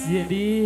谢谢你